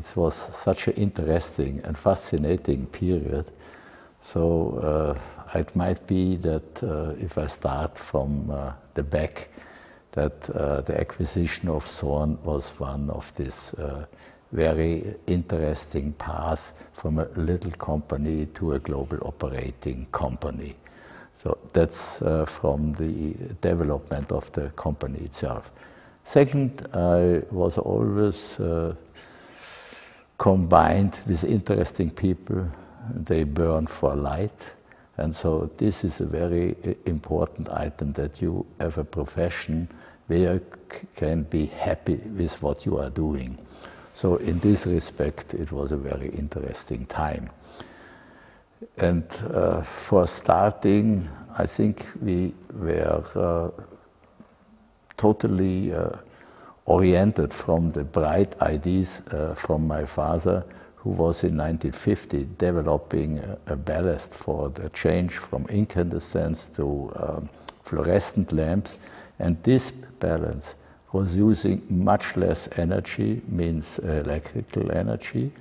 it was such an interesting and fascinating period. So uh, it might be that uh, if I start from uh, the back, that uh, the acquisition of Thorn was one of these uh, very interesting paths from a little company to a global operating company. So that's uh, from the development of the company itself. Second, I was always combined with interesting people. They burn for light. And so this is a very uh, important item that you have a profession where you can be happy with what you are doing. So in this respect, it was a very interesting time. And uh, for starting, I think we were uh, totally uh, oriented from the bright ideas uh, from my father, who was in 1950 developing a, a ballast for the change from incandescence to um, fluorescent lamps. And this ballast was using much less energy, means electrical energy,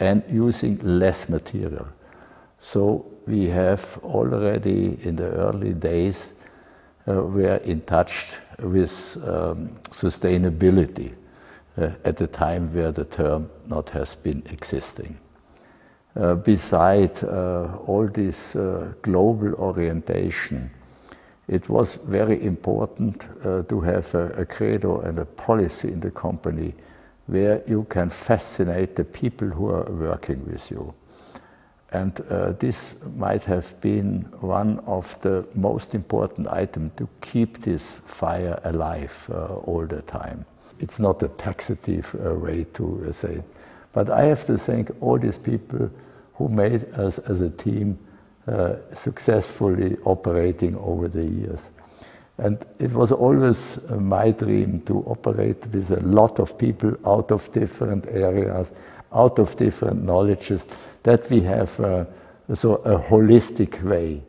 and using less material. So we have already in the early days were in touch with um, sustainability uh, at the time where the term not has been existing. Uh, beside uh, all this uh, global orientation, it was very important uh, to have a, a, credo and a policy in the company where you can fascinate the people who are working with you. And uh, this might have been one of the most important items to keep this fire alive uh, all the time. It's not a taxative uh, way to uh, say it. But I have to thank all these people who made us as a team uh, successfully operating over the years. And it was always uh, my dream to operate with a lot of people out of different areas, out of different knowledges, that we have uh, so a holistic way